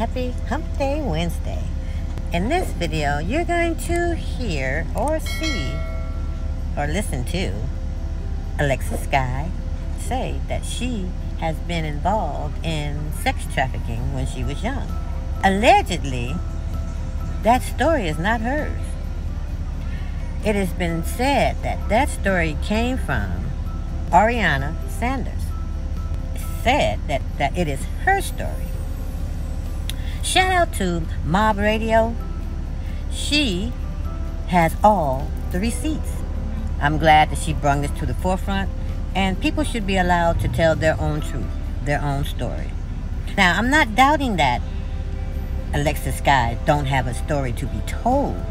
happy Hump Day Wednesday. In this video, you're going to hear or see or listen to Alexis Sky say that she has been involved in sex trafficking when she was young. Allegedly, that story is not hers. It has been said that that story came from Orianna Sanders. Said that, that it is her story. Shout out to Mob Radio. She has all the receipts. I'm glad that she brought this to the forefront, and people should be allowed to tell their own truth, their own story. Now, I'm not doubting that Alexis Sky don't have a story to be told,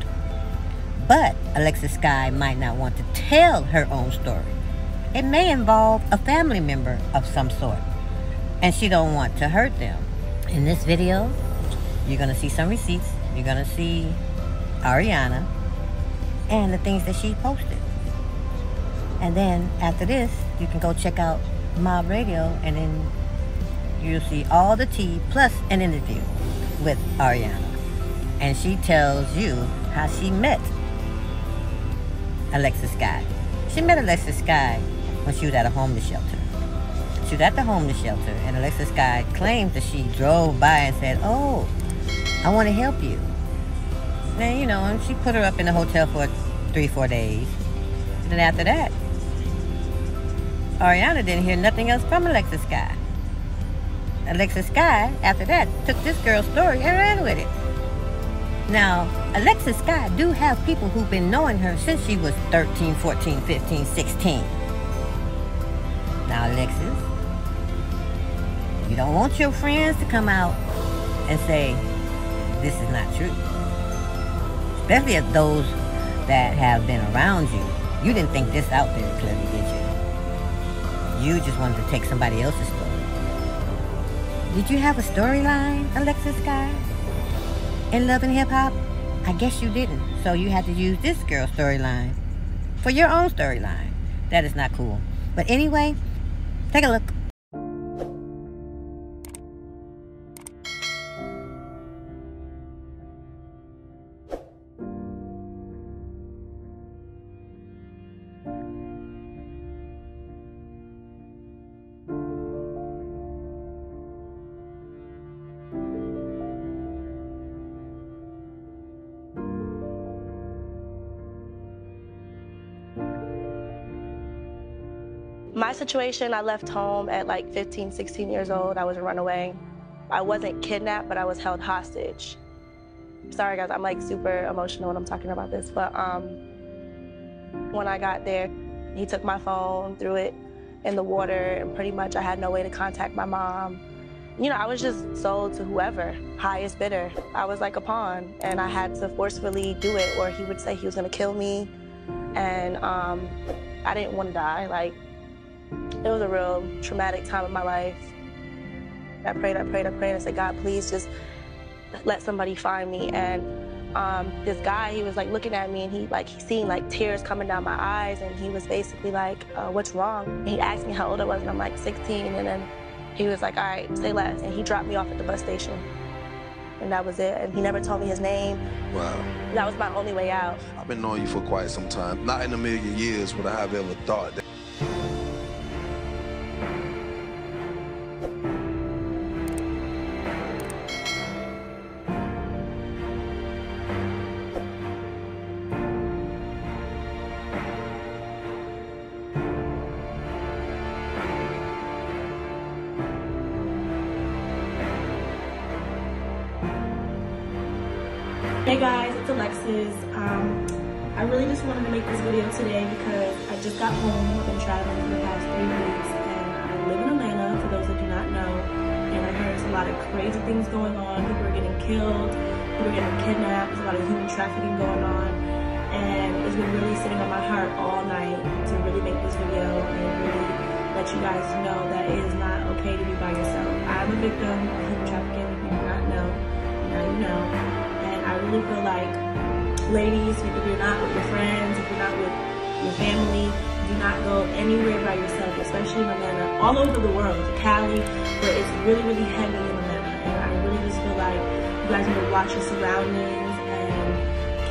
but Alexis Sky might not want to tell her own story. It may involve a family member of some sort, and she don't want to hurt them. In this video, you're going to see some receipts. You're going to see Orianna and the things that she posted. And then after this, you can go check out Mob Radio and then you'll see all the tea plus an interview with Orianna. And she tells you how she met Alexis Skyy. She met Alexis Skyy when she was at a homeless shelter. She was at the homeless shelter and Alexis Skyy claims that she drove by and said, oh, I want to help you. Now, you know, and she put her up in a hotel for three, four days. And then after that, Orianna didn't hear nothing else from Alexis Skyy. Alexis Skyy, after that, took this girl's story and ran with it. Now, Alexis Skyy do have people who've been knowing her since she was 13, 14, 15, 16. Now, Alexis, you don't want your friends to come out and say, this is not true. Especially if those that have been around you. You didn't think this out very clearly, did you? You just wanted to take somebody else's story. Did you have a storyline, Alexis Skyy? In Love and Hip Hop? I guess you didn't. So you had to use this girl's storyline for your own storyline. That is not cool. But anyway, take a look. My situation, I left home at like 15, 16 years old. I was a runaway. I wasn't kidnapped, but I was held hostage. Sorry guys, I'm like super emotional when I'm talking about this, but um, when I got there, he took my phone, threw it in the water, and pretty much I had no way to contact my mom. You know, I was just sold to whoever, highest bidder. I was like a pawn, and I had to forcefully do it, or he would say he was gonna kill me, and um, I didn't want to die. Like, it was a real traumatic time in my life. I prayed, I prayed, I prayed. I said, God, please just let somebody find me. And um, this guy, he was like looking at me and he like, he seen like tears coming down my eyes. And he was basically like, uh, what's wrong? And he asked me how old I was and I'm like 16. And then he was like, all right, say less. And he dropped me off at the bus station. And that was it. And he never told me his name. Wow. That was my only way out. I've been knowing you for quite some time. Not in a million years would I have ever thought that. Hey guys, it's Alexis. Um, I really just wanted to make this video today because I just got home. I've been traveling for the past three weeks and I live in Atlanta, for those that do not know. And I heard there's a lot of crazy things going on. People are getting killed, people are getting kidnapped, there's a lot of human trafficking going on. And it's been really sitting on my heart all night to really make this video and really let you guys know that it is not okay to be by yourself. I'm a victim of human trafficking. If you do not know, now you know. Really feel like, ladies, if you're not with your friends, if you're not with your family, do not go anywhere by yourself, especially in Atlanta, all over the world, Cali, but it's really, really heavy in Atlanta. And I really just feel like you guys need to watch your surroundings and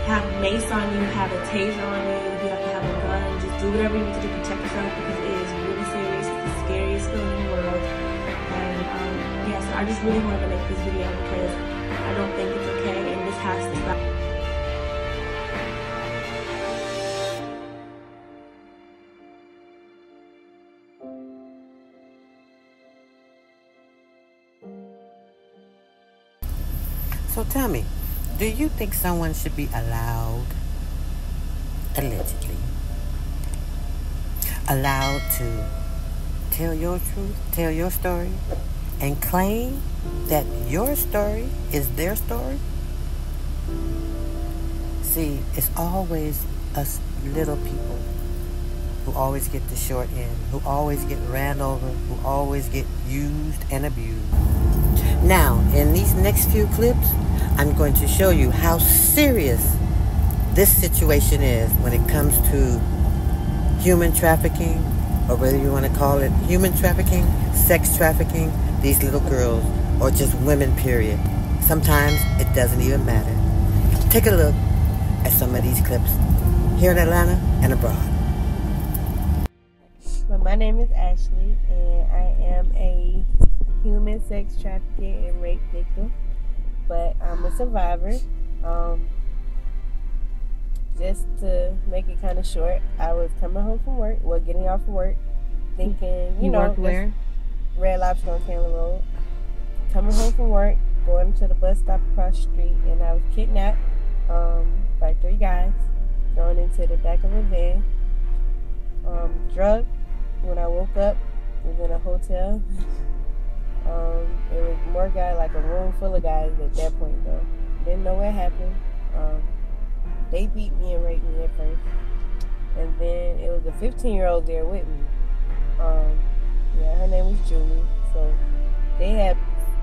have mace on you, have a taser on you, if you have to have a gun, just do whatever you need to do to protect yourself because it is really serious. It's the scariest feeling in the world. And um, yeah, so I just really wanted to make this video because I don't think it's okay and this has to stop. So tell me, do you think someone should be allowed, allegedly, allowed to tell your truth, tell your story, and claim that your story is their story? See, it's always us little people who always get the short end, who always get ran over, who always get used and abused. Now, in these next few clips, I'm going to show you how serious this situation is when it comes to human trafficking, or whether you want to call it human trafficking, sex trafficking, these little girls, or just women, period. Sometimes it doesn't even matter. Take a look at some of these clips here in Atlanta and abroad. But my name is Ashley, and I am a human sex trafficking and rape victim. But I'm a survivor. Um, just to make it kind of short, I was coming home from work, well, getting off of work, thinking, you, You know, work where? Red Lobster on Candler Road. Coming home from work, going to the bus stop across the street, and I was kidnapped um, by three guys, thrown into the back of a van, um, drugged. When I woke up, was in a hotel. Um, it was more guys, like a room full of guys at that point, though. Didn't know what happened. Um, they beat me and raped me at first. And then it was a 15 year old there with me. Um, yeah, her name was Julie. So they had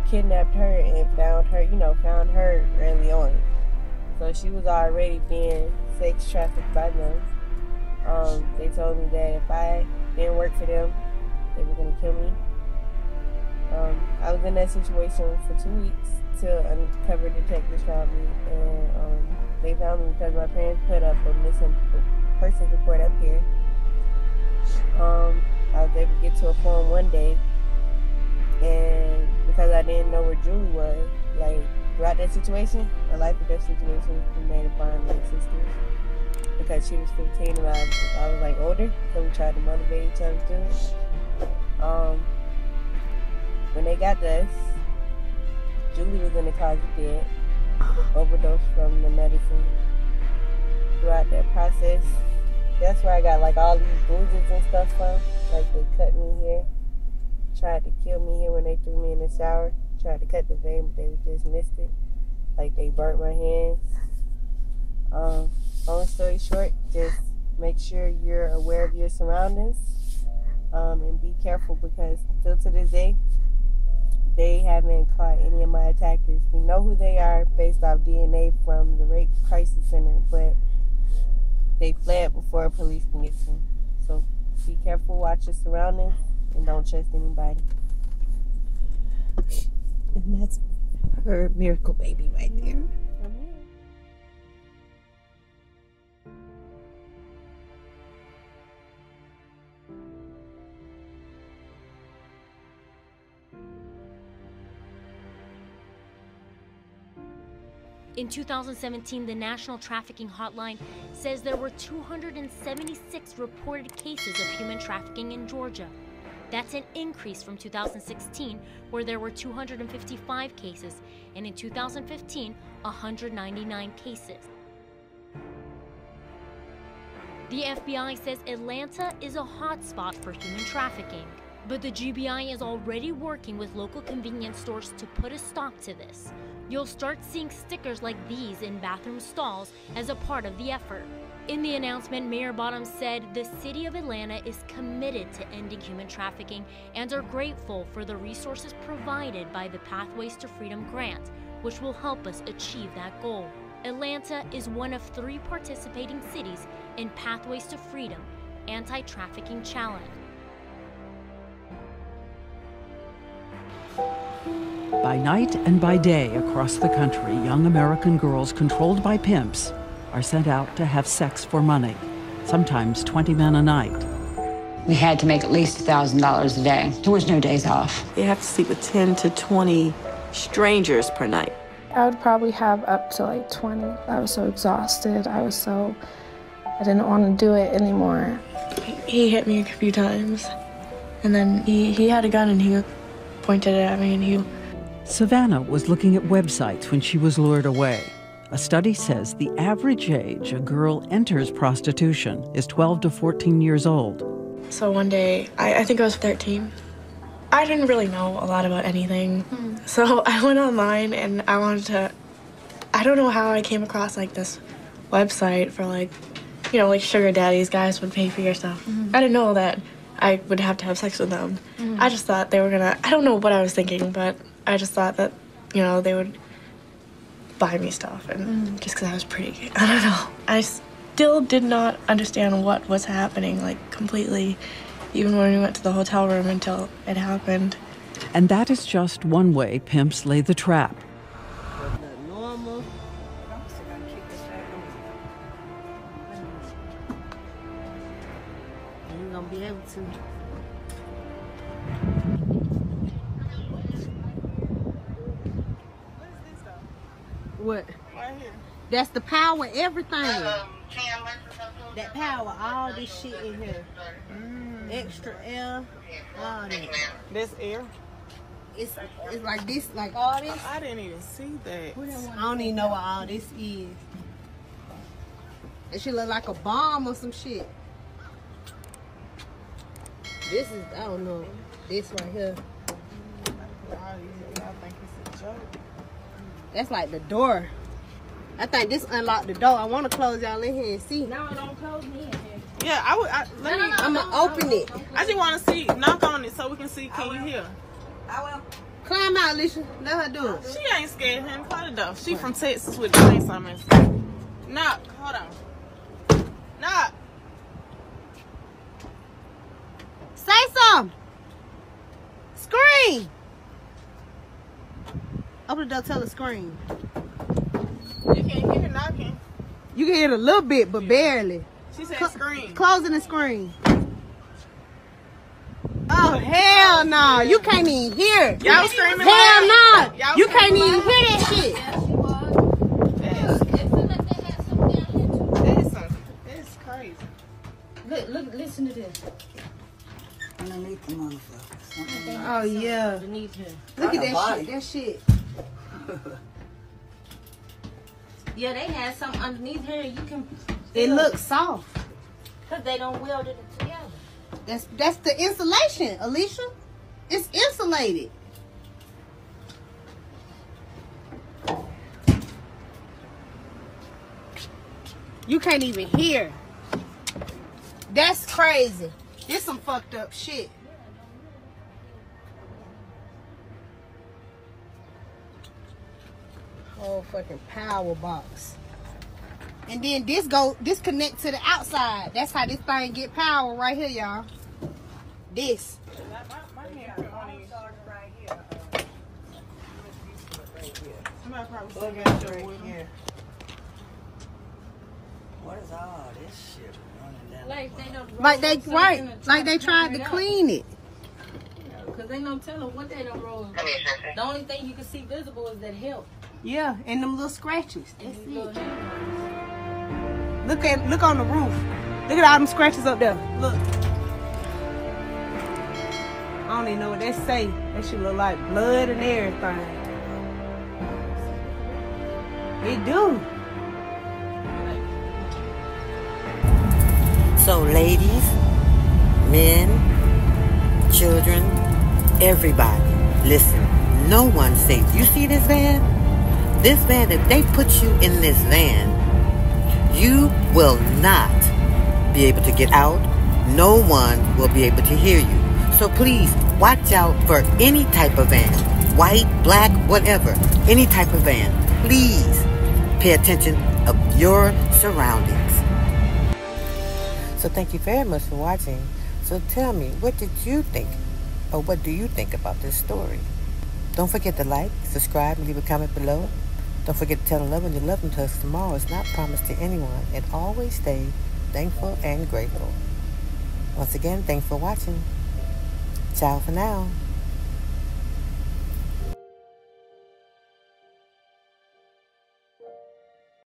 kidnapped her and found her, you know, found her early on. So she was already being sex trafficked by them. Um, they told me that if I didn't work for them, they were gonna kill me. Um, I was in that situation for two weeks till undercover detectives found me, and um, they found me because my parents put up a missing persons report up here. Um, I was able to get to a phone one day, and because I didn't know where Julie was, like throughout that situation, a life or death situation, we made a bond like sisters. Because she was 15 and I, I was like older, so we tried to motivate each other to it. Um, when they got us, Julie was in the closet dead, overdosed from the medicine. Throughout that process, that's where I got like all these bruises and stuff from. Like they cut me here, tried to kill me here when they threw me in the shower. Tried to cut the vein, but they just missed it. Like they burnt my hands. Um, long story short, just make sure you're aware of your surroundings um, and be careful because still to this day, they haven't caught any of my attackers. We know who they are based off DNA from the rape crisis center, but they fled before a police can get to them. So be careful, watch your surroundings, and don't trust anybody. And that's her miracle baby right there. In 2017, the National Trafficking Hotline says there were 276 reported cases of human trafficking in Georgia. That's an increase from 2016, where there were 255 cases, and in 2015, 199 cases. The FBI says Atlanta is a hotspot for human trafficking, but the GBI is already working with local convenience stores to put a stop to this. You'll start seeing stickers like these in bathroom stalls as a part of the effort. In the announcement, Mayor Bottoms said the city of Atlanta is committed to ending human trafficking and are grateful for the resources provided by the Pathways to Freedom grant, which will help us achieve that goal. Atlanta is one of three participating cities in Pathways to Freedom anti trafficking challenge. By night and by day across the country, young American girls controlled by pimps are sent out to have sex for money, sometimes 20 men a night. We had to make at least $1,000 a day. There was no days off. You have to sleep with 10 to 20 strangers per night. I would probably have up to like 20. I was so exhausted. I was so, I didn't want to do it anymore. He hit me a few times. And then he, he had a gun and he pointed it at me and he. Savannah was looking at websites when she was lured away. A study says the average age a girl enters prostitution is 12 to 14 years old. So one day, I, I think I was 13. I didn't really know a lot about anything. Mm. So I went online and I wanted to, I don't know how I came across like this website for like, you know, like sugar daddies, guys would pay for your stuff. Mm. I didn't know that I would have to have sex with them. Mm. I just thought they were gonna, I don't know what I was thinking, but I just thought that, you know, they would buy me stuff and just because I was pretty. I don't know. I still did not understand what was happening, like completely, even when we went to the hotel room until it happened. And that is just one way pimps lay the trap. What? That's the power, everything that power, all this shit in here. Mm. Extra air, all that. That's air? It's, it's like this, like all this. I didn't even see that. I don't even know what all this is. It should look like a bomb or some shit. This is, I don't know, this right here. That's like the door. I think this unlocked the door. I want to close y'all in here and see. No, don't close me in here. Yeah, I would. I, let no, me. No, I'm gonna open it. I just want to see. Knock on it so we can see. Can you hear? I will. Climb out, Alicia. Let her do it. She ain't scared of him. Close the door. She from Texas with the same something. Knock. Hold on. Knock. Say something. Scream. Open the door. Tell her scream. You can't hear knocking. You can hear it a little bit, but barely. She said Cl scream. Closing the screen. Oh hell no! Oh, nah. You can't even hear. Y'all screaming. Hell no! Nah. You can't even hear that shit. It's crazy. Look, look, listen to this. Underneath the motherfucker. Oh yeah. Underneath her. Look at that shit. That shit. Yeah, they had something underneath here. You can. It looks soft. Cause they don't weld it together. That's that's the insulation, Alicia. It's insulated. You can't even hear. That's crazy. This some fucked up shit. whole fucking power box. And then this go this connect to the outside. That's how this thing get power right here, y'all. This. What is all this shit running down? Like they, like they right, like they tried to clean it. Cause they don't tell them what they don't roll. The only thing you can see visible is that help. Yeah, and them little scratches. That's it. Look at look on the roof. Look at all them scratches up there. Look. I don't even know what they say. That should look like blood and everything. It do. So ladies, men, children, everybody, listen, no one's safe. You see this van? this van, if they put you in this van, you will not be able to get out. No one will be able to hear you. So please watch out for any type of van. White, black, whatever. Any type of van. Please pay attention of your surroundings. So thank you very much for watching. So tell me, what did you think? Or what do you think about this story? Don't forget to like, subscribe, and leave a comment below. Don't forget to tell a loved one you love them because tomorrow is not promised to anyone. And always stay thankful and grateful. Once again, thanks for watching. Ciao for now.